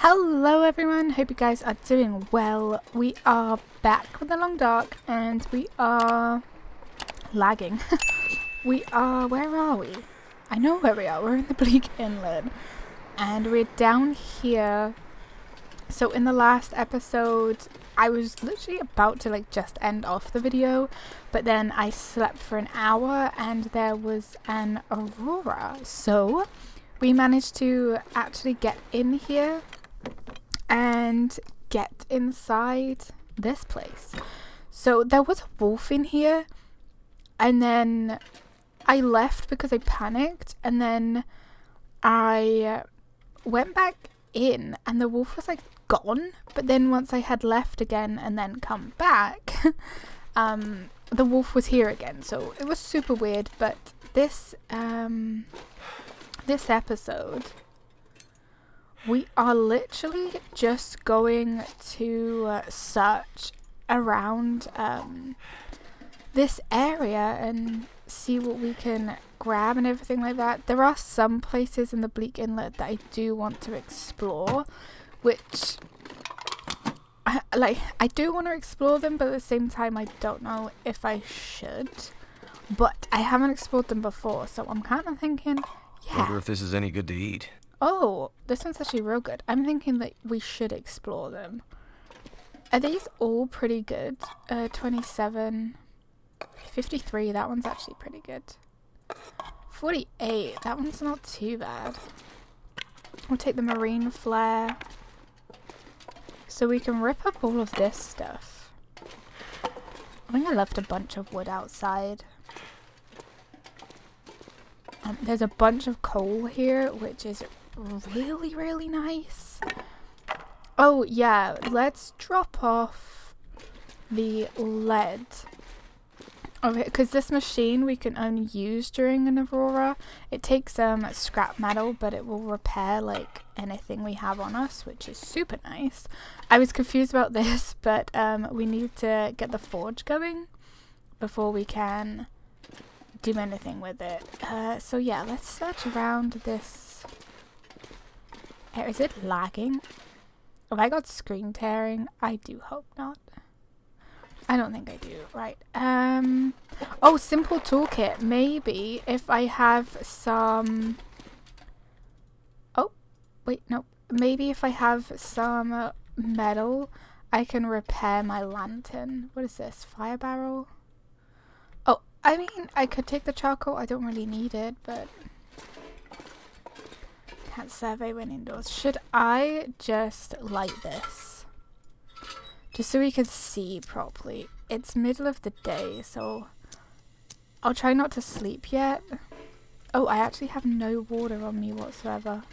Hello everyone, hope you guys are doing well. We are back with the Long Dark and we are lagging. we are, where are we? I know where we are, we're in the Bleak Inlet and we're down here. So in the last episode, I was literally about to like just end off the video, but then I slept for an hour and there was an aurora. So we managed to actually get in here and get inside this place. So there was a wolf in here and then I left because I panicked and then I went back in and the wolf was like gone but then once I had left again and then come back um the wolf was here again so it was super weird but this um this episode we are literally just going to uh, search around um, this area and see what we can grab and everything like that. There are some places in the Bleak Inlet that I do want to explore, which I, like I do want to explore them, but at the same time I don't know if I should. But I haven't explored them before, so I'm kind of thinking, yeah. Wonder if this is any good to eat. Oh, this one's actually real good. I'm thinking that we should explore them. Are these all pretty good? Uh, 27, 53, that one's actually pretty good. 48, that one's not too bad. We'll take the marine flare. So we can rip up all of this stuff. I think I left a bunch of wood outside. Um, there's a bunch of coal here, which is really, really nice. Oh, yeah, let's drop off the lead. Okay, because this machine we can only use during an aurora. It takes um, scrap metal, but it will repair like anything we have on us, which is super nice. I was confused about this, but um, we need to get the forge going before we can do anything with it. Uh, so yeah, let's search around this is it lagging? Have I got screen tearing? I do hope not. I don't think I do. Right. Um. Oh, simple toolkit. Maybe if I have some. Oh, wait, no. Maybe if I have some metal, I can repair my lantern. What is this? Fire barrel? Oh, I mean, I could take the charcoal. I don't really need it, but can't survey when indoors. Should I just light this? Just so we can see properly. It's middle of the day, so I'll try not to sleep yet. Oh, I actually have no water on me whatsoever.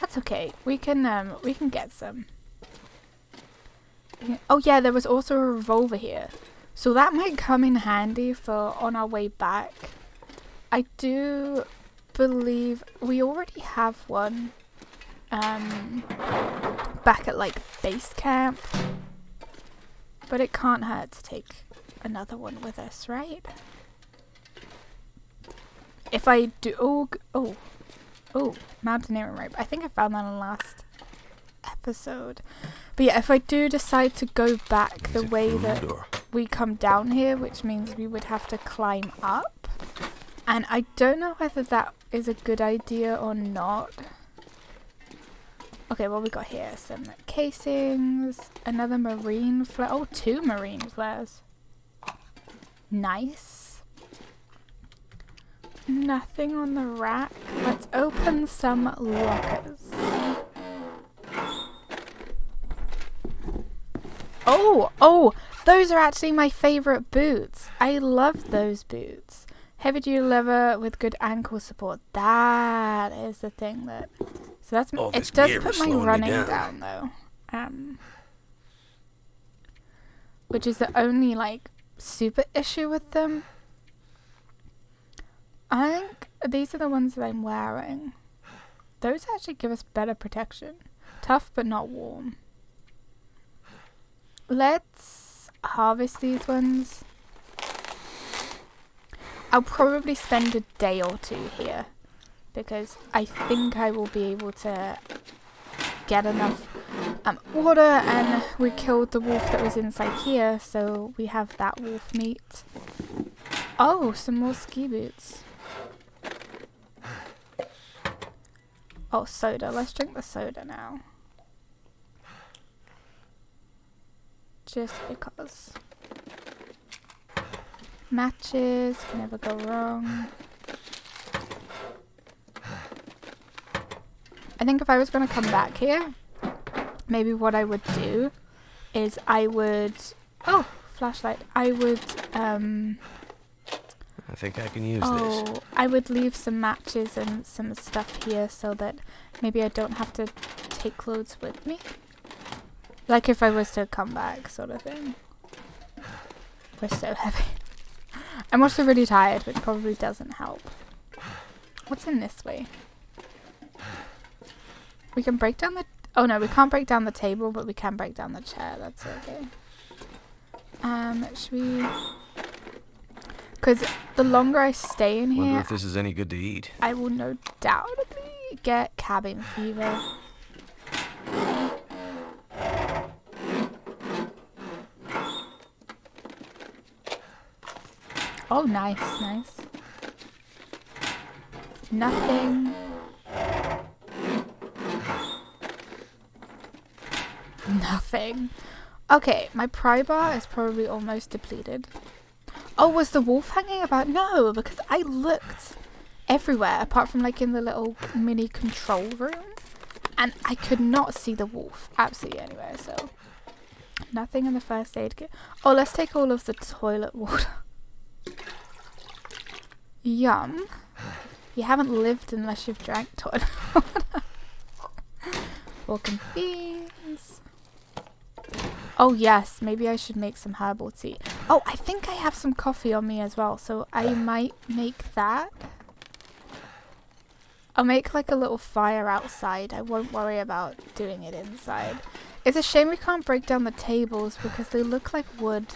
That's okay. We can um we can get some. Oh yeah, there was also a revolver here. So that might come in handy for on our way back. I do believe we already have one um, back at like base camp. But it can't hurt to take another one with us, right? If I do... Oh, oh, oh, mountaineering rope. I think I found that in the last episode. But yeah, if I do decide to go back the way that we come down here, which means we would have to climb up. And I don't know whether that is a good idea or not. Okay, what we got here? Some casings, another marine flare. Oh, two marine flares. Nice. Nothing on the rack. Let's open some lockers. Oh, oh, those are actually my favorite boots. I love those boots. Heavy duty leather with good ankle support. That is the thing that. So that's. Oh, it does put my running down. down. though. Um. Which is the only like super issue with them. I think these are the ones that I'm wearing. Those actually give us better protection. Tough but not warm. Let's harvest these ones. I'll probably spend a day or two here because I think I will be able to get enough um, water and we killed the wolf that was inside here so we have that wolf meat. Oh, some more ski boots. Oh, soda. Let's drink the soda now. Just because. Matches, can never go wrong. I think if I was going to come back here, maybe what I would do is I would... Oh, flashlight. I would... um I think I can use oh, this. I would leave some matches and some stuff here so that maybe I don't have to take clothes with me. Like if I was to come back, sort of thing. We're so heavy. I'm also really tired, which probably doesn't help. What's in this way? We can break down the... Oh no, we can't break down the table, but we can break down the chair. That's okay. Um, should we... Because the longer I stay in here, Wonder here, if this is any good to eat. I will no doubt get cabin fever. Oh, nice, nice. Nothing. Nothing. Okay, my pry bar is probably almost depleted. Oh, was the wolf hanging about? No, because I looked everywhere apart from like in the little mini control room and I could not see the wolf absolutely anywhere so nothing in the first aid kit oh let's take all of the toilet water yum you haven't lived unless you've drank toilet water welcome beans oh yes maybe I should make some herbal tea oh I think I have some coffee on me as well so I might make that I'll make like a little fire outside. I won't worry about doing it inside. It's a shame we can't break down the tables because they look like wood.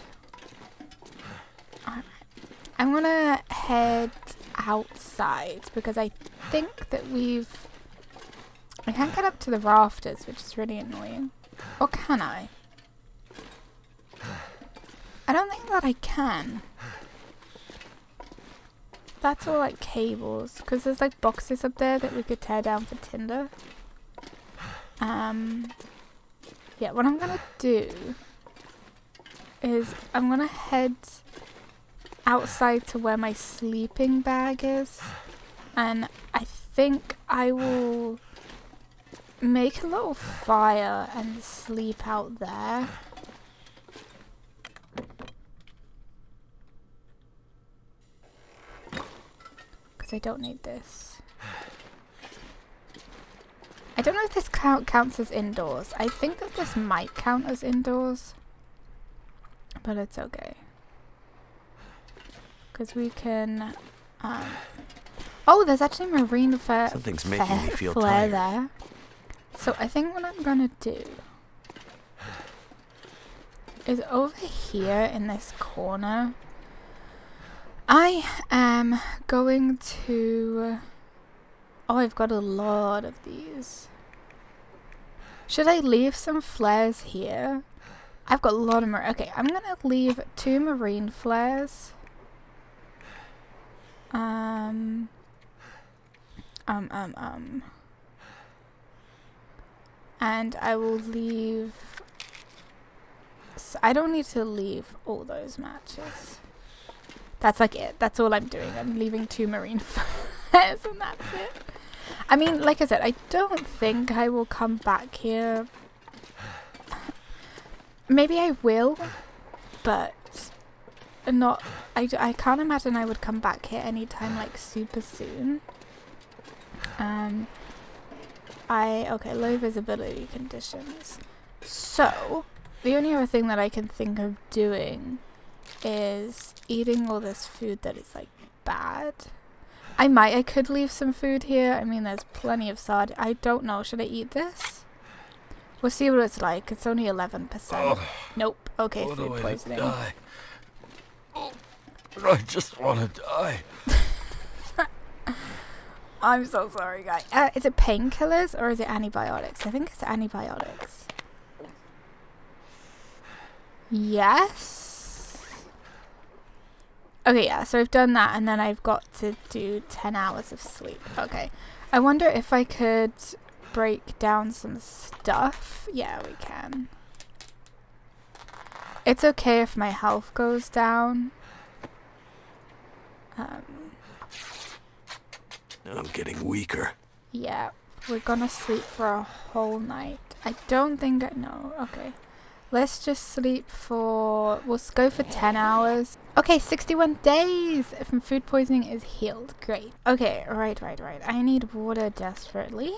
I'm gonna head outside because I think that we've... I can't get up to the rafters, which is really annoying. Or can I? I don't think that I can. That's all like cables, because there's like boxes up there that we could tear down for tinder. Um, yeah, what I'm gonna do is I'm gonna head outside to where my sleeping bag is, and I think I will make a little fire and sleep out there. Because I don't need this. I don't know if this count counts as indoors. I think that this might count as indoors. But it's okay. Because we can... Um, oh, there's actually marine fa Something's making me feel flare tired. there. So I think what I'm going to do is over here in this corner I am going to... Oh, I've got a lot of these. Should I leave some flares here? I've got a lot of... Marine. Okay, I'm going to leave two marine flares. Um... Um, um, um... And I will leave... I don't need to leave all those matches. That's like it. That's all I'm doing. I'm leaving two marine flares and that's it. I mean, like I said, I don't think I will come back here. Maybe I will, but not... I, I can't imagine I would come back here anytime, like, super soon. Um, I... Okay, low visibility conditions. So, the only other thing that I can think of doing is eating all this food that is like bad. I might, I could leave some food here. I mean, there's plenty of sard. I don't know. Should I eat this? We'll see what it's like. It's only 11%. Oh, nope. Okay, food poisoning. I just want to die. I'm so sorry, guys. Uh, is it painkillers or is it antibiotics? I think it's antibiotics. Yes. Okay, yeah, so I've done that and then I've got to do 10 hours of sleep. Okay. I wonder if I could break down some stuff. Yeah, we can. It's okay if my health goes down. Um, I'm getting weaker. yeah, we're gonna sleep for a whole night. I don't think I know. Okay. Let's just sleep for. We'll go for 10 hours. Okay, 61 days from food poisoning is healed. Great. Okay, right, right, right. I need water desperately.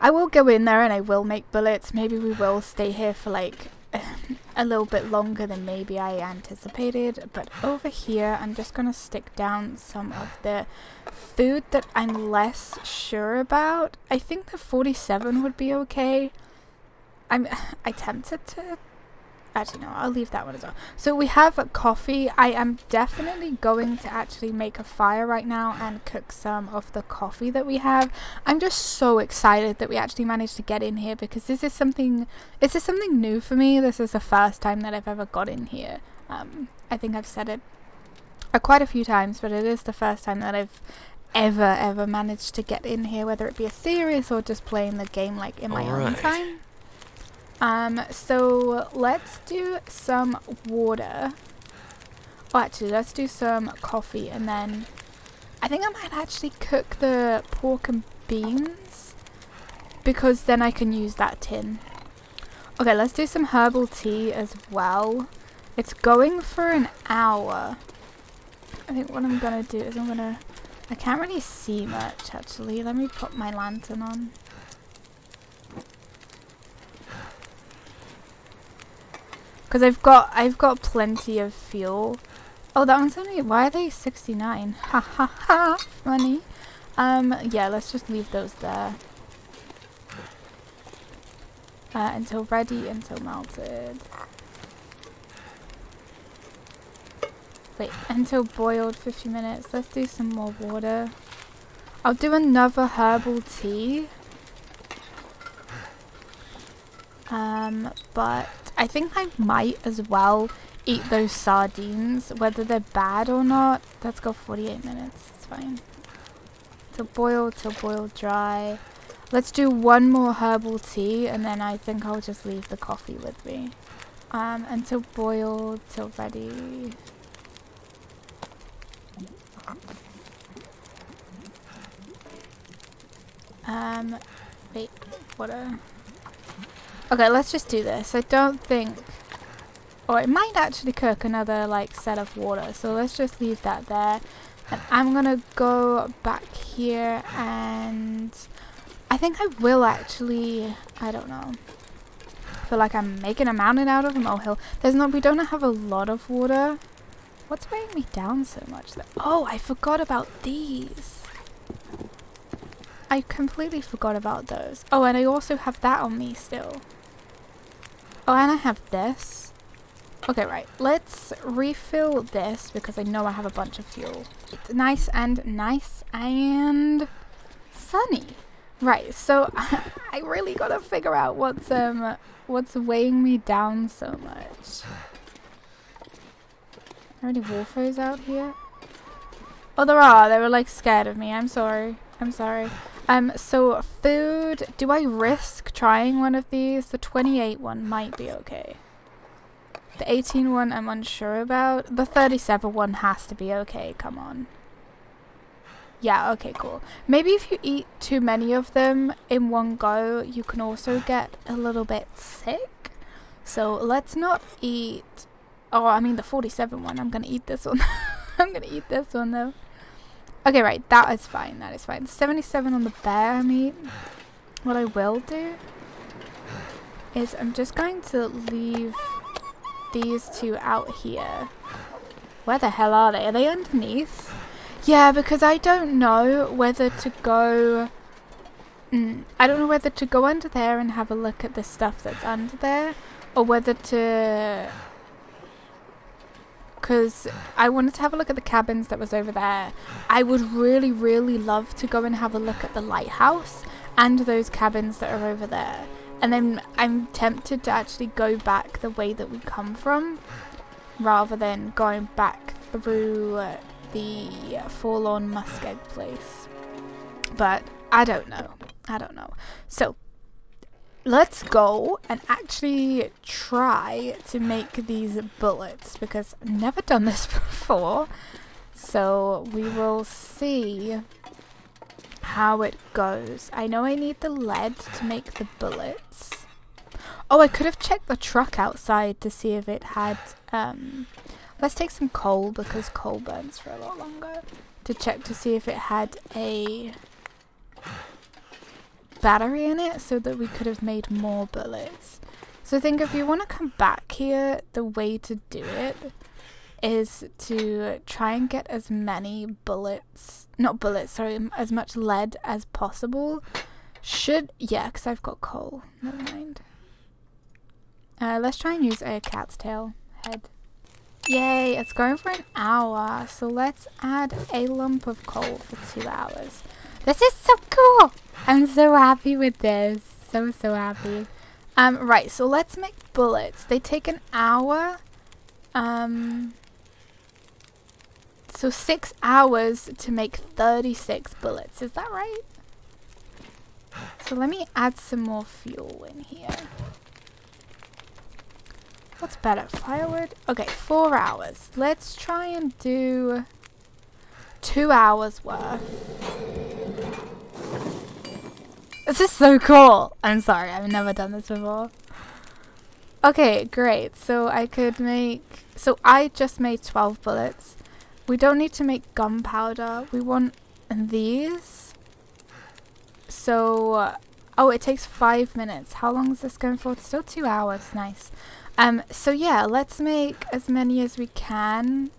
I will go in there and I will make bullets. Maybe we will stay here for like a little bit longer than maybe I anticipated. But over here, I'm just to stick down some of the food that I'm less sure about. I think the 47 would be okay. I'm I tempted to actually no, I'll leave that one as well. So we have a coffee. I am definitely going to actually make a fire right now and cook some of the coffee that we have. I'm just so excited that we actually managed to get in here because this is something this is something new for me. This is the first time that I've ever got in here. Um I think I've said it uh, quite a few times, but it is the first time that I've ever ever managed to get in here whether it be a series or just playing the game like in my own time. Um, so let's do some water. Oh, actually, let's do some coffee and then I think I might actually cook the pork and beans because then I can use that tin. Okay, let's do some herbal tea as well. It's going for an hour. I think what I'm gonna do is I'm gonna. I can't really see much actually. Let me put my lantern on. Because I've got I've got plenty of fuel. Oh, that one's only. Why are they 69? Ha ha ha! Funny. Um, yeah, let's just leave those there. Uh, until ready, until melted. Wait, until boiled 50 minutes. Let's do some more water. I'll do another herbal tea. Um, but I think I might as well eat those sardines, whether they're bad or not. Let's go 48 minutes. It's fine. Till boil, till boil dry. Let's do one more herbal tea, and then I think I'll just leave the coffee with me. Um, until boiled, till ready. Um, wait, water. Okay, let's just do this. I don't think... Or it might actually cook another, like, set of water. So let's just leave that there. And I'm gonna go back here and... I think I will actually... I don't know. feel like I'm making a mountain out of a molehill. There's not... We don't have a lot of water. What's weighing me down so much? Oh, I forgot about these. I completely forgot about those. Oh, and I also have that on me still. Oh, and I have this. Okay, right. Let's refill this because I know I have a bunch of fuel. It's nice and nice and sunny. Right, so I really gotta figure out what's um what's weighing me down so much. Are any wolfos out here? Oh, there are. They were like scared of me. I'm sorry. I'm sorry. Um, so food. Do I risk trying one of these? The 28 one might be okay. The 18 one I'm unsure about. The 37 one has to be okay. Come on. Yeah, okay, cool. Maybe if you eat too many of them in one go, you can also get a little bit sick. So let's not eat. Oh, I mean the 47 one. I'm gonna eat this one. I'm gonna eat this one though. Okay, right. That is fine. That is fine. 77 on the bear meat. What I will do is I'm just going to leave these two out here. Where the hell are they? Are they underneath? Yeah, because I don't know whether to go... Mm, I don't know whether to go under there and have a look at the stuff that's under there, or whether to because I wanted to have a look at the cabins that was over there. I would really, really love to go and have a look at the lighthouse and those cabins that are over there. And then I'm tempted to actually go back the way that we come from rather than going back through the Forlorn Muskeg place. But I don't know. I don't know. So let's go and actually try to make these bullets because I've never done this before. So we will see how it goes. I know I need the lead to make the bullets. Oh, I could have checked the truck outside to see if it had, um, let's take some coal because coal burns for a lot longer to check to see if it had a battery in it so that we could have made more bullets. So think if you want to come back here, the way to do it is to try and get as many bullets, not bullets, sorry, as much lead as possible. Should, yeah, because I've got coal. Never mind. Uh, let's try and use a cat's tail head. Yay, it's going for an hour. So let's add a lump of coal for two hours. This is so cool. I'm so happy with this. So, so happy. Um, right, so let's make bullets. They take an hour. Um, so six hours to make 36 bullets. Is that right? So let me add some more fuel in here. What's better? Firewood? Okay, four hours. Let's try and do two hours worth. This is so cool. I'm sorry, I've never done this before. Okay, great. So I could make... So I just made 12 bullets. We don't need to make gunpowder. We want these. So, oh, it takes five minutes. How long is this going for? It's still two hours. Nice. Um, so yeah, let's make as many as we can.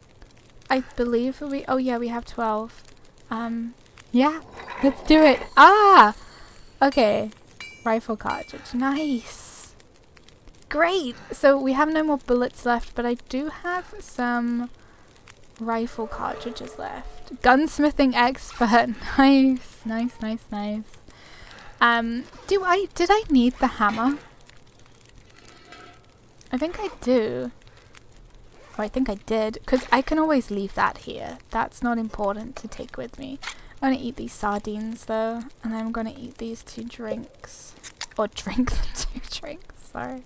I believe we, oh yeah, we have 12. Um, yeah, let's do it. Ah! Okay. Rifle cartridge. Nice. Great. So we have no more bullets left, but I do have some rifle cartridges left. Gunsmithing expert. Nice, nice, nice, nice. Um, do I, did I need the hammer? I think I do. Or I think I did, because I can always leave that here. That's not important to take with me. I'm going to eat these sardines though, and I'm going to eat these two drinks. Or drink the two drinks, sorry.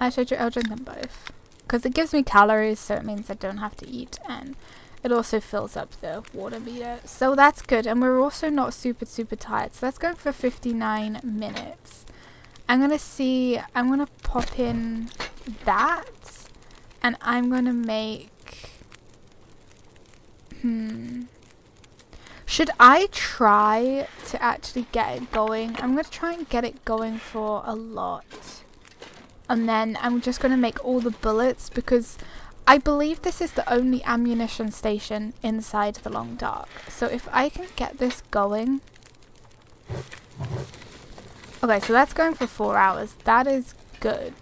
Actually, I'll drink them both because it gives me calories so it means I don't have to eat and it also fills up the water meter so that's good and we're also not super super tired so let's go for 59 minutes I'm gonna see I'm gonna pop in that and I'm gonna make hmm should I try to actually get it going I'm gonna try and get it going for a lot and then I'm just going to make all the bullets because I believe this is the only ammunition station inside the Long Dark. So if I can get this going... Okay, so that's going for four hours. That is good.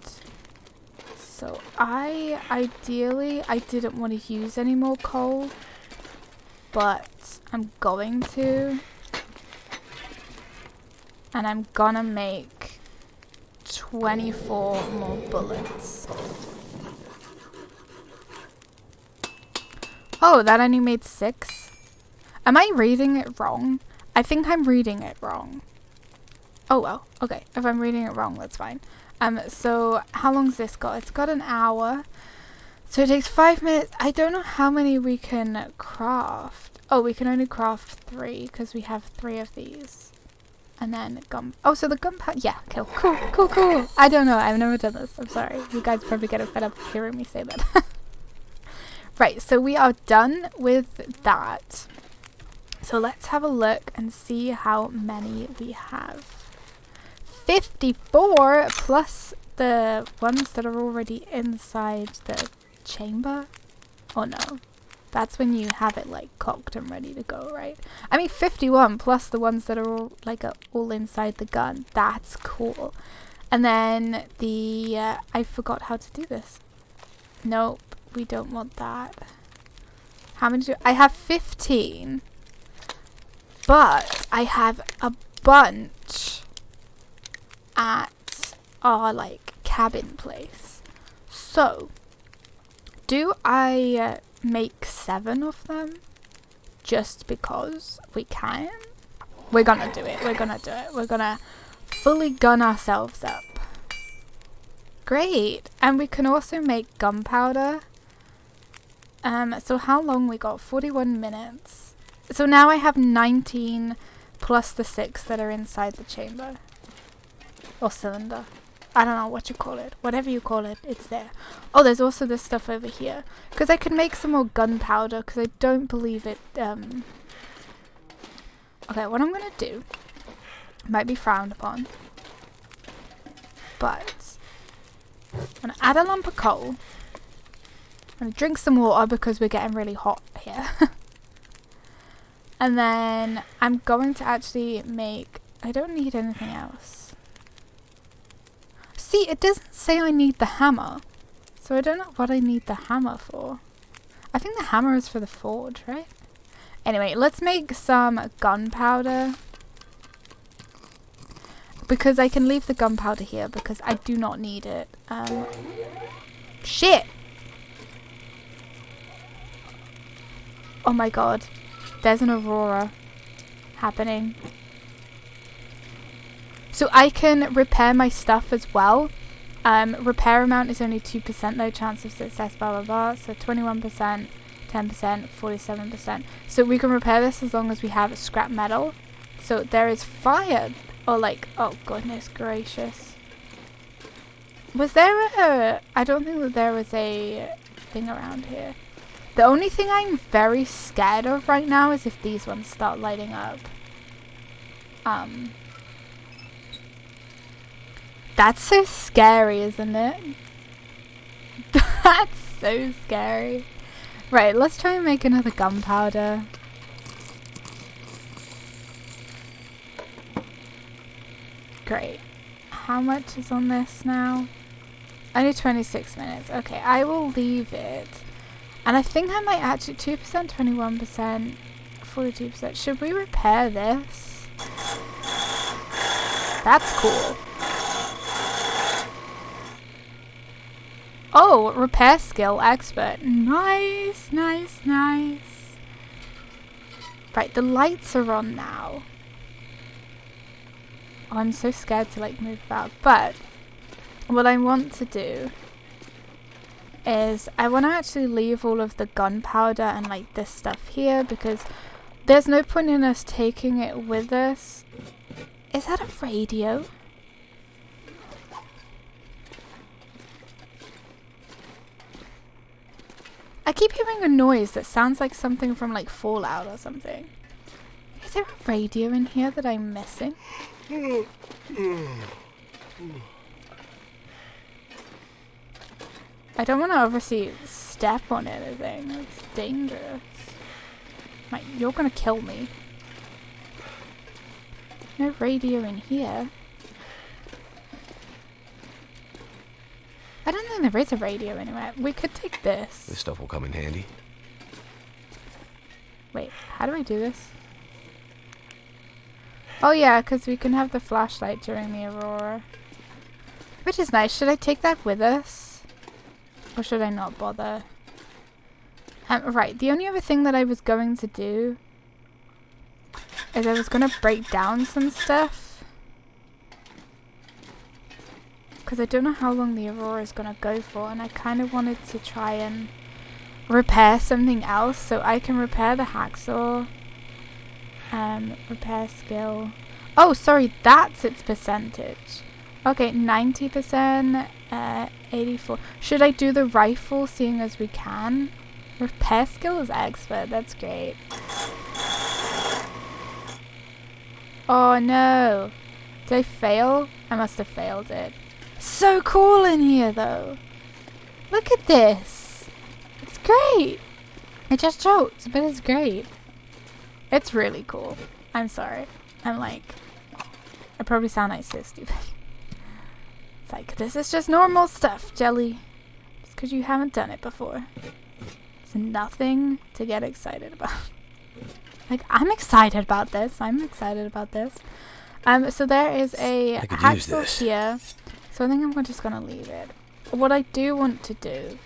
So I, ideally, I didn't want to use any more coal. But I'm going to. And I'm gonna make 24 more bullets. Oh, that only made six? Am I reading it wrong? I think I'm reading it wrong. Oh well, okay. If I'm reading it wrong, that's fine. Um, so how long's this got? It's got an hour. So it takes five minutes. I don't know how many we can craft. Oh, we can only craft three because we have three of these. And then gum. Oh, so the gunpowder. Yeah, cool, cool, cool, cool. I don't know. I've never done this. I'm sorry. You guys probably get fed up hearing me say that. right, so we are done with that. So let's have a look and see how many we have. 54 plus the ones that are already inside the chamber. Oh no, that's when you have it like cocked and ready to go, right? I mean 51 plus the ones that are all like uh, all inside the gun. That's cool. And then the, uh, I forgot how to do this. Nope, we don't want that. How many do I have 15. But I have a bunch at our like cabin place. So, do I uh, make seven of them just because we can? We're gonna do it. We're gonna do it. We're gonna fully gun ourselves up. Great. And we can also make gunpowder. Um, so how long we got? 41 minutes. So now I have 19 plus the 6 that are inside the chamber. Or cylinder. I don't know what you call it. Whatever you call it, it's there. Oh, there's also this stuff over here. Because I could make some more gunpowder, because I don't believe it, um... Okay, what I'm going to do might be frowned upon. But I'm going to add a lump of coal. I'm going to drink some water because we're getting really hot here. And then I'm going to actually make... I don't need anything else. See, it doesn't say I need the hammer. So I don't know what I need the hammer for. I think the hammer is for the forge, right? Anyway, let's make some gunpowder. Because I can leave the gunpowder here because I do not need it. Um, shit! Oh my god. There's an aurora happening. So I can repair my stuff as well. Um, repair amount is only 2% though, chance of success, blah blah blah. So 21%, 10%, 47%. So we can repair this as long as we have scrap metal. So there is fire, or like, oh goodness gracious. Was there a, I don't think that there was a thing around here. The only thing I'm very scared of right now is if these ones start lighting up. Um. That's so scary, isn't it? that's so scary. Right, let's try and make another gunpowder. Great. How much is on this now? Only 26 minutes. Okay, I will leave it. And I think I might actually 2%, 21%, 42%. Should we repair this? That's cool. Oh, repair skill expert. Nice, nice, nice. Right, the lights are on now. Oh, I'm so scared to like move about. But what I want to do is I want to actually leave all of the gunpowder and like this stuff here because there's no point in us taking it with us. Is that a radio? I keep hearing a noise that sounds like something from like Fallout or something. Is there a radio in here that I'm missing? I don't want to obviously step on anything. It's dangerous. Like, you're gonna kill me. No radio in here. I don't think there is a radio anywhere. We could take this. This stuff will come in handy. Wait, how do I do this? Oh yeah, because we can have the flashlight during the aurora. Which is nice. Should I take that with us? Or should I not bother? Um, right, the only other thing that I was going to do is I was going to break down some stuff. Because I don't know how long the Aurora is going to go for and I kind of wanted to try and repair something else so I can repair the hacksaw. Um, repair skill. Oh, sorry, that's its percentage. Okay, 90%, uh, 84. Should I do the rifle seeing as we can? Repair skill is expert, that's great. Oh no! Did I fail? I must have failed it. So cool in here though! Look at this! It's great! It just choked, but it's great. It's really cool. I'm sorry. I'm like, I probably sound like so stupid. It's like, this is just normal stuff, Jelly. Just because you haven't done it before. It's nothing to get excited about. like, I'm excited about this. I'm excited about this. Um, so there is a hacksaw here. So I think I'm just gonna leave it. What I do want to do,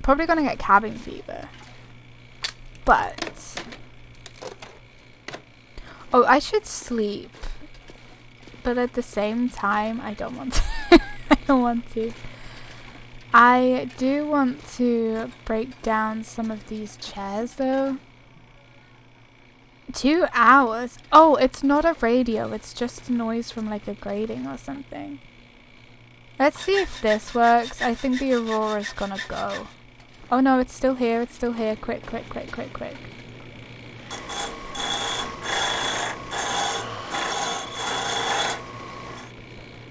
probably gonna get cabin fever, but oh, I should sleep, but at the same time, I don't want to. I don't want to. I do want to break down some of these chairs though. Two hours? Oh, it's not a radio, it's just noise from like a grating or something. Let's see if this works. I think the Aurora's gonna go. Oh no, it's still here, it's still here. Quick, quick, quick, quick, quick.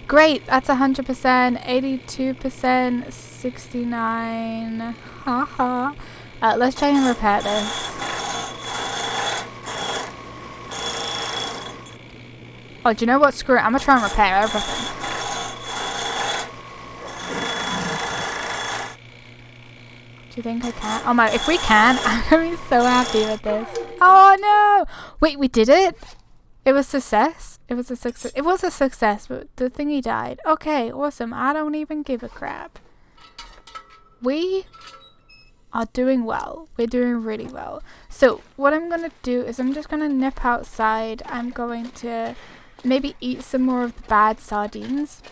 Great, that's 100%, 82%, 69. Haha. uh, let's try and repair this. Oh, do you know what? Screw it. I'm gonna try and repair everything. Do you think I can? Oh my, if we can, I'm gonna be so happy with this. Oh no! Wait, we did it? It was success? It was a success. It was a success, but the thingy died. Okay, awesome. I don't even give a crap. We are doing well. We're doing really well. So what I'm going to do is I'm just going to nip outside. I'm going to maybe eat some more of the bad sardines.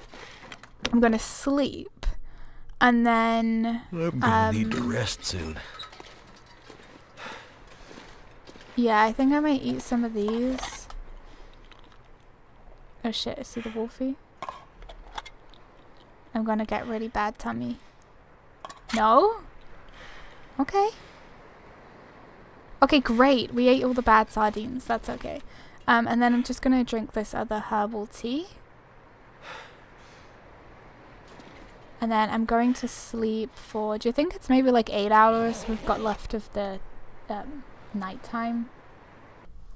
I'm going to sleep. And then... I'm gonna need to Um, rest soon. Yeah, I think I might eat some of these. Oh shit, I see the wolfie. I'm gonna get really bad tummy. No? Okay. Okay, great. We ate all the bad sardines. That's okay. Um, and then I'm just gonna drink this other herbal tea. And then I'm going to sleep for, do you think it's maybe like eight hours we've got left of the um, nighttime?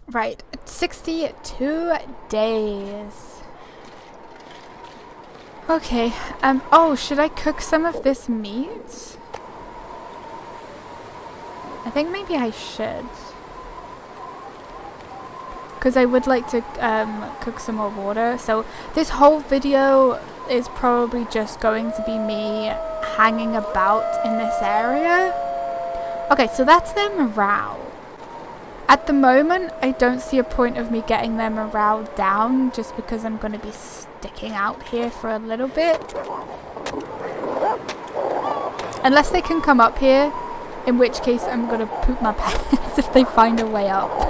Right, 62 days. Okay, um, oh, should I cook some of this meat? I think maybe I should. Because I would like to um, cook some more water. So this whole video is probably just going to be me hanging about in this area. Okay, so that's their morale. At the moment, I don't see a point of me getting their morale down just because I'm going to be sticking out here for a little bit. Unless they can come up here, in which case I'm going to poop my pants if they find a way up.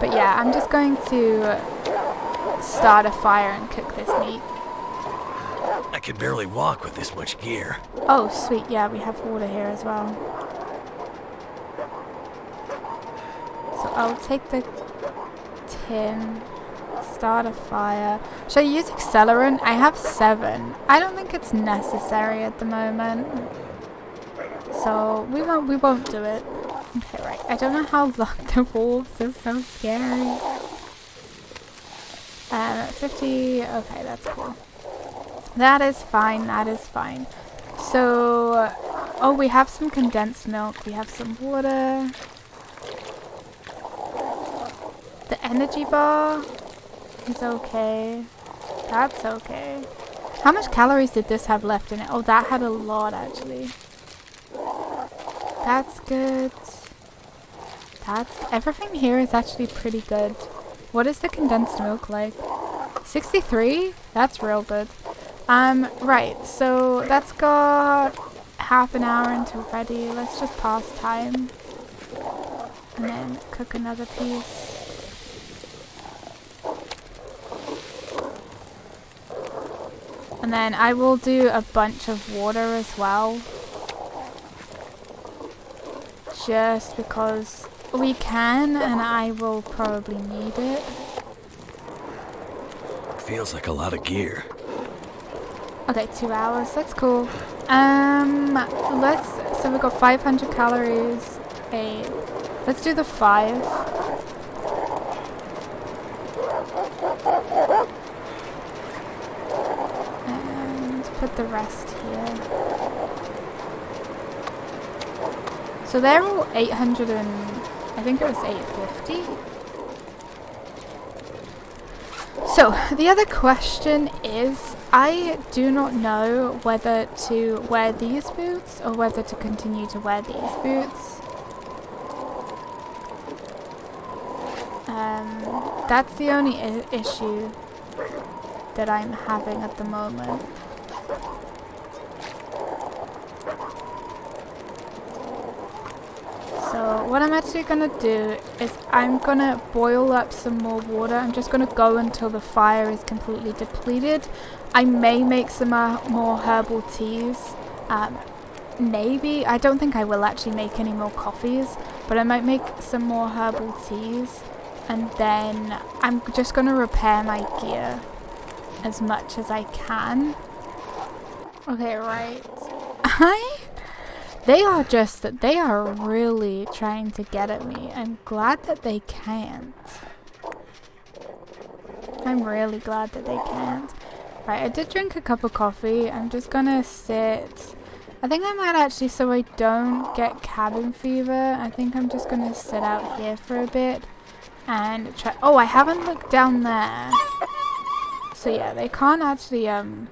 but yeah, I'm just going to start a fire and cook this meat. I can barely walk with this much gear. Oh, sweet. Yeah, we have water here as well. So I'll take the tin, start a fire. Should I use accelerant? I have seven. I don't think it's necessary at the moment. So we won't we won't do it. Okay, right. I don't know how long the wolves are so scary. Um, 50, okay, that's cool. That is fine, that is fine. So, oh, we have some condensed milk, we have some water. The energy bar is okay. That's okay. How much calories did this have left in it? Oh, that had a lot actually. That's good. That's everything here is actually pretty good. What is the condensed milk like? 63? That's real good. Um, right, so that's got half an hour until ready. Let's just pass time. And then cook another piece. And then I will do a bunch of water as well. Just because we can and I will probably need it. Feels like a lot of gear. Okay, two hours. That's cool. Um, let's. So we got 500 calories. Eight. Let's do the five. And put the rest here. So they're all 800 and I think it was 850. So the other question is I do not know whether to wear these boots or whether to continue to wear these boots. Um, that's the only issue that I'm having at the moment. So what I'm actually going to do is I'm going to boil up some more water. I'm just going to go until the fire is completely depleted. I may make some uh, more herbal teas. Um, maybe. I don't think I will actually make any more coffees. But I might make some more herbal teas. And then I'm just going to repair my gear as much as I can. Okay, right. I they are just, that they are really trying to get at me. I'm glad that they can't. I'm really glad that they can't. Right, I did drink a cup of coffee. I'm just gonna sit. I think I might actually, so I don't get cabin fever, I think I'm just gonna sit out here for a bit and try. Oh, I haven't looked down there. So yeah, they can't actually, um,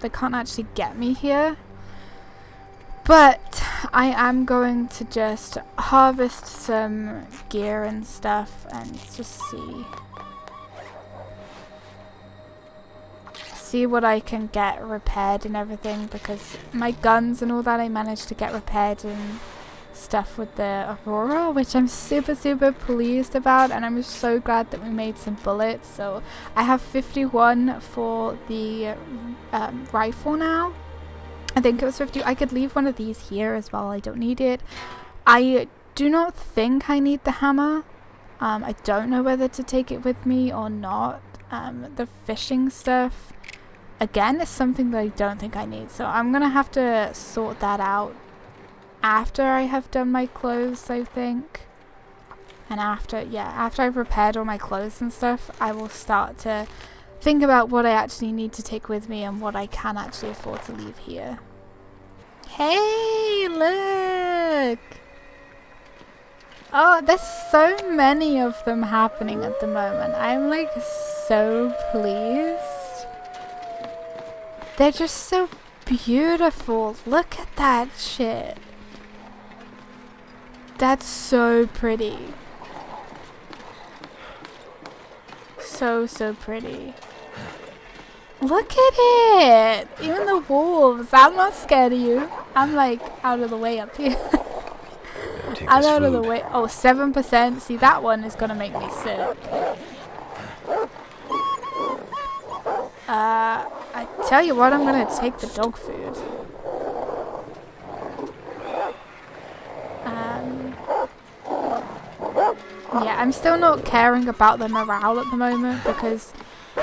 they can't actually get me here. But I am going to just harvest some gear and stuff and just see. See what I can get repaired and everything because my guns and all that I managed to get repaired and stuff with the Aurora which I'm super super pleased about and I'm so glad that we made some bullets so I have 51 for the um, rifle now I think it was 50. I could leave one of these here as well. I don't need it. I do not think I need the hammer. Um, I don't know whether to take it with me or not. Um, the fishing stuff, again, is something that I don't think I need. So I'm going to have to sort that out after I have done my clothes, I think. And after, yeah, after I've repaired all my clothes and stuff, I will start to think about what I actually need to take with me and what I can actually afford to leave here. Hey, look! Oh, there's so many of them happening at the moment. I'm like so pleased. They're just so beautiful. Look at that shit. That's so pretty. So, so pretty. Look at it! Even the wolves. I'm not scared of you. I'm like out of the way up here. I'm out food. of the way. Oh, 7%. See, that one is going to make me sick. Uh, I tell you what, I'm going to take the dog food. Um, yeah, I'm still not caring about the morale at the moment because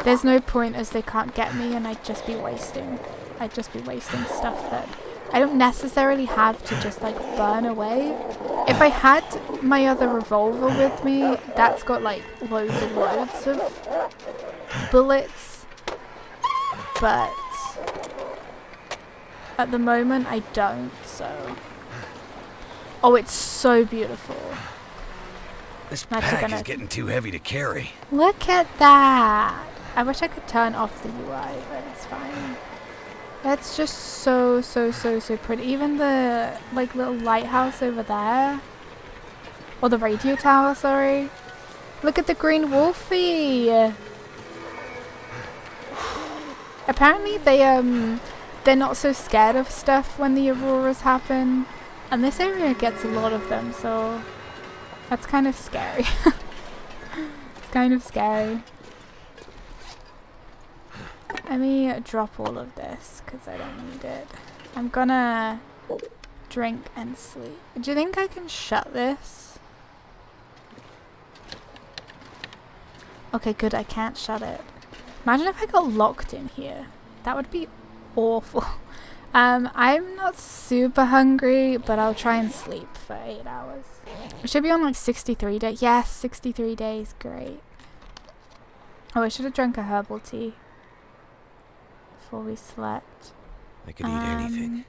there's no point as they can't get me and I'd just be wasting. I'd just be wasting stuff that I don't necessarily have to just like burn away. If I had my other revolver with me, that's got like loads and loads of bullets. But at the moment I don't, so. Oh, it's so beautiful. This pack gonna... is getting too heavy to carry. Look at that! I wish I could turn off the UI, but it's fine. That's just so, so, so, so pretty. Even the, like, little lighthouse over there. Or the radio tower, sorry. Look at the green wolfie! Apparently they, um, they're not so scared of stuff when the auroras happen. And this area gets a lot of them, so that's kind of scary. it's kind of scary. Let me drop all of this because I don't need it. I'm gonna drink and sleep. Do you think I can shut this? Okay, good. I can't shut it. Imagine if I got locked in here. That would be awful. Um, I'm not super hungry, but I'll try and sleep for 8 hours. We should be on like 63 days. Yes, 63 days. Great. Oh, I should have drunk a herbal tea before we slept. I could eat anything. Um,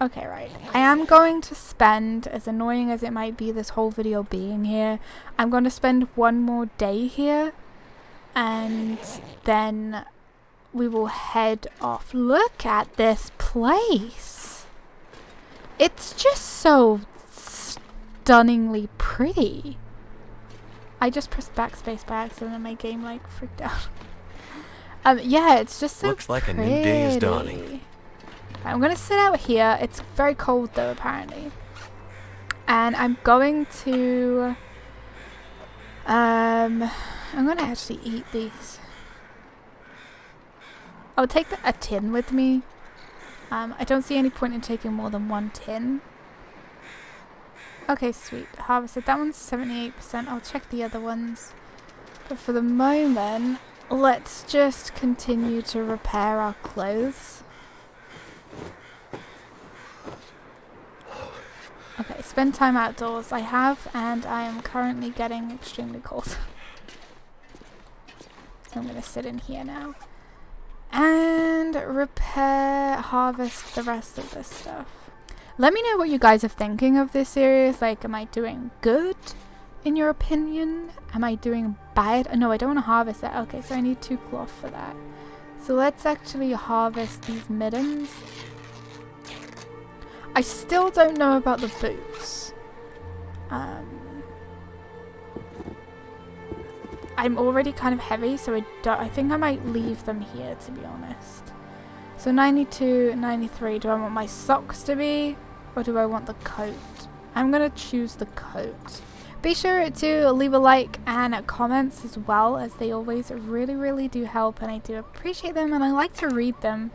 Okay, right. I am going to spend, as annoying as it might be this whole video being here, I'm going to spend one more day here and then we will head off. Look at this place. It's just so stunningly pretty. I just pressed backspace by accident and my game like freaked out. um, yeah, it's just so Looks like a new day is dawning. I'm gonna sit out here. It's very cold though, apparently. And I'm going to... Um, I'm gonna actually eat these. I'll take the, a tin with me. Um, I don't see any point in taking more than one tin. Okay, sweet. Harvested. That one's 78%. I'll check the other ones. But for the moment, let's just continue to repair our clothes. Okay, spend time outdoors. I have, and I am currently getting extremely cold. so I'm going to sit in here now. And repair, harvest the rest of this stuff. Let me know what you guys are thinking of this series. Like, am I doing good, in your opinion? Am I doing bad? No, I don't want to harvest that. Okay, so I need two cloth for that. So let's actually harvest these middens. I still don't know about the boots. Um, I'm already kind of heavy, so I, don't, I think I might leave them here, to be honest. So 92, 93, do I want my socks to be, or do I want the coat? I'm going to choose the coat. Be sure to leave a like and comments as well, as they always really, really do help, and I do appreciate them, and I like to read them.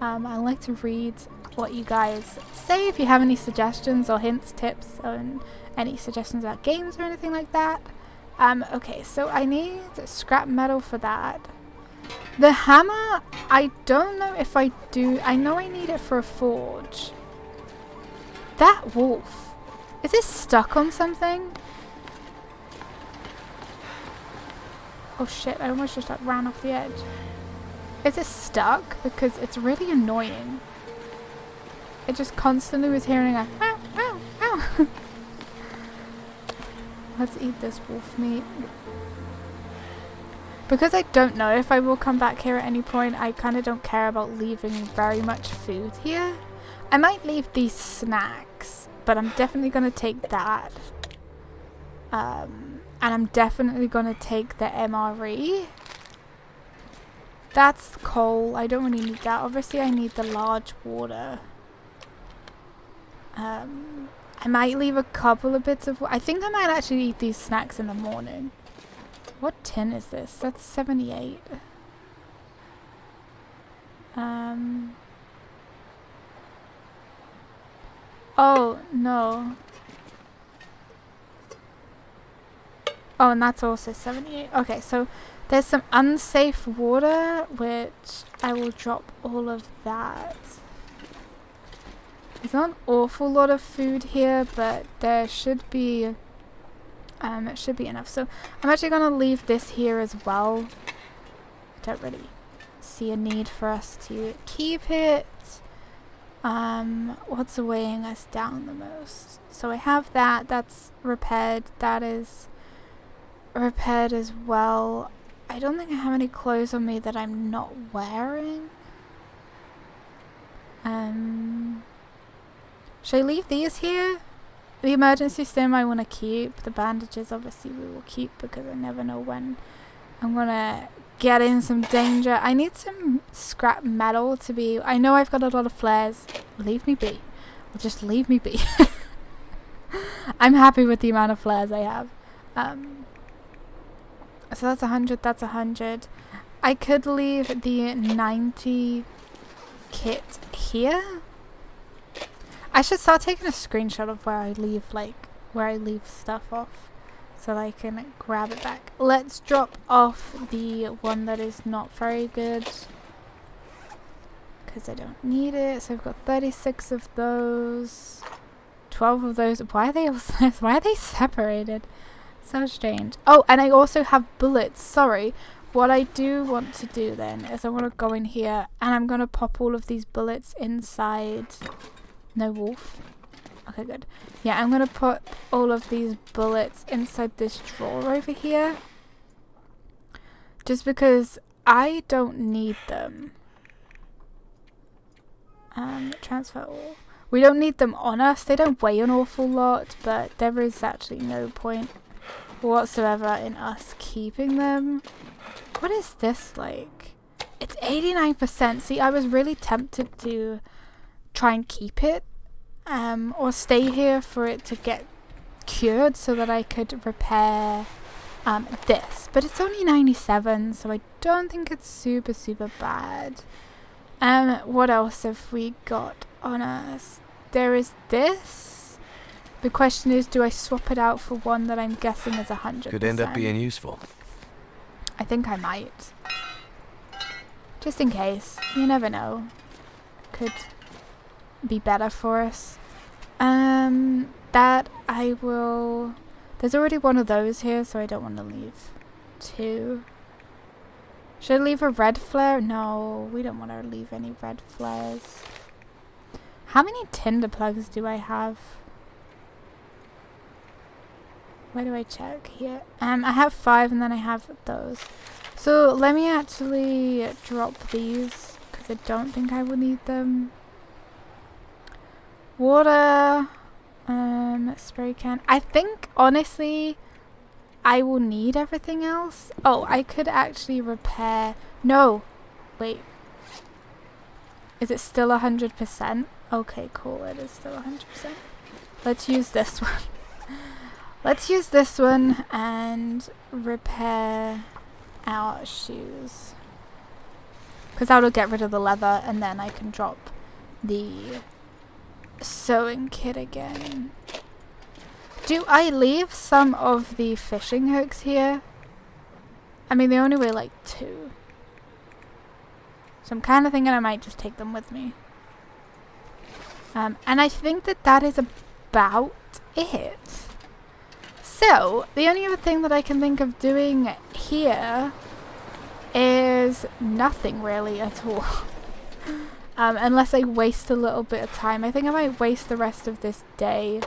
Um, I like to read what you guys say if you have any suggestions or hints, tips, or any suggestions about games or anything like that. Um, okay, so I need scrap metal for that. The hammer, I don't know if I do. I know I need it for a forge. That wolf. Is it stuck on something? Oh shit, I almost just like ran off the edge. Is it stuck? Because it's really annoying. It just constantly was hearing a ow, ow, ow. Let's eat this wolf meat. Because I don't know if I will come back here at any point, I kind of don't care about leaving very much food here. I might leave these snacks, but I'm definitely going to take that. Um, and I'm definitely going to take the MRE. That's coal. I don't really need that. Obviously, I need the large water. Um, I might leave a couple of bits of... I think I might actually eat these snacks in the morning. What tin is this? That's 78. Um... Oh, no. Oh, and that's also 78. Okay, so there's some unsafe water, which I will drop all of that. There's not an awful lot of food here, but there should be um, it should be enough. So I'm actually going to leave this here as well. I don't really see a need for us to keep it. Um, what's weighing us down the most? So I have that. That's repaired. That is repaired as well. I don't think I have any clothes on me that I'm not wearing. Um, should I leave these here? The emergency stim I want to keep. The bandages obviously we will keep because I never know when I'm going to get in some danger. I need some scrap metal to be... I know I've got a lot of flares. Leave me be. Just leave me be. I'm happy with the amount of flares I have. Um, so that's a 100, that's a 100. I could leave the 90 kit here. I should start taking a screenshot of where I leave, like, where I leave stuff off. So I can grab it back. Let's drop off the one that is not very good. Because I don't need it. So I've got 36 of those. 12 of those. Why are they all Why are they separated? So strange. Oh, and I also have bullets. Sorry. what I do want to do then is I want to go in here and I'm going to pop all of these bullets inside. No wolf. Okay, good. Yeah, I'm going to put all of these bullets inside this drawer over here. Just because I don't need them. Um, transfer all. We don't need them on us. They don't weigh an awful lot, but there is actually no point whatsoever in us keeping them. What is this like? It's 89%. See, I was really tempted to try and keep it um, or stay here for it to get cured so that I could repair um, this. But it's only 97, so I don't think it's super, super bad. Um, what else have we got on us? There is this. The question is, do I swap it out for one that I'm guessing is 100%? Could end up being useful. I think I might. Just in case. You never know. Could be better for us. Um, that I will... There's already one of those here, so I don't want to leave two. Should I leave a red flare? No, we don't want to leave any red flares. How many tinder plugs do I have? Where do I check here? Um, I have five and then I have those. So let me actually drop these because I don't think I will need them. Water, um, spray can. I think honestly, I will need everything else. Oh, I could actually repair. No, wait. Is it still a hundred percent? Okay, cool. It is still a hundred percent. Let's use this one. Let's use this one and repair our shoes. Because that'll get rid of the leather and then I can drop the sewing kit again. Do I leave some of the fishing hooks here? I mean, they only weigh like two. So I'm kind of thinking I might just take them with me. Um, and I think that that is about it. So, the only other thing that I can think of doing here is nothing really at all. um, unless I waste a little bit of time. I think I might waste the rest of this day.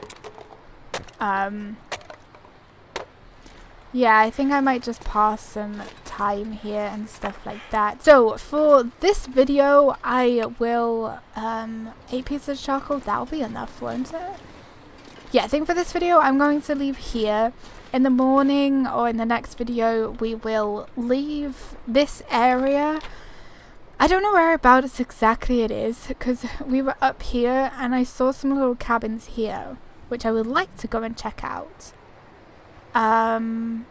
Um, yeah, I think I might just pass some time here and stuff like that. So, for this video, I will, um, 8 pieces of charcoal, that'll be enough, won't it? Yeah, I think for this video I'm going to leave here. In the morning or in the next video we will leave this area. I don't know whereabouts exactly it is because we were up here and I saw some little cabins here which I would like to go and check out. Um,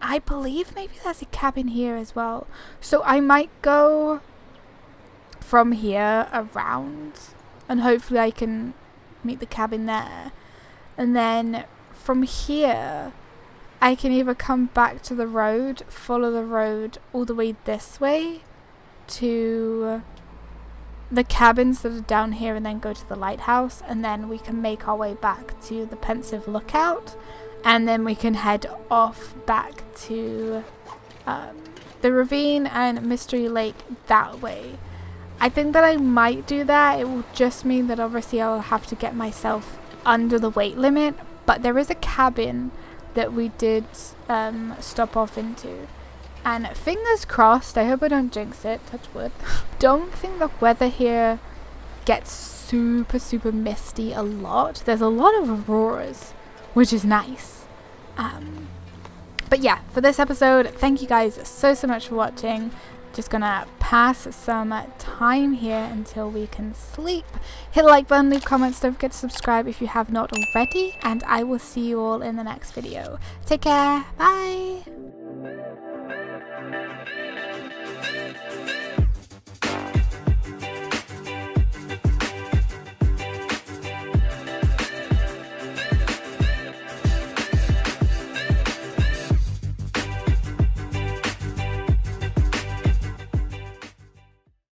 I believe maybe there's a cabin here as well. So I might go from here around and hopefully I can meet the cabin there. And then from here, I can either come back to the road, follow the road all the way this way to the cabins that are down here and then go to the lighthouse and then we can make our way back to the Pensive Lookout and then we can head off back to um, the ravine and Mystery Lake that way. I think that I might do that. It will just mean that obviously I'll have to get myself under the weight limit, but there is a cabin that we did um, stop off into. And fingers crossed, I hope I don't jinx it, touch wood. don't think the weather here gets super, super misty a lot. There's a lot of auroras, which is nice. Um, but yeah, for this episode, thank you guys so, so much for watching. Just gonna pass some time here until we can sleep. Hit the like button, leave comments, don't forget to subscribe if you have not already, and I will see you all in the next video. Take care, bye!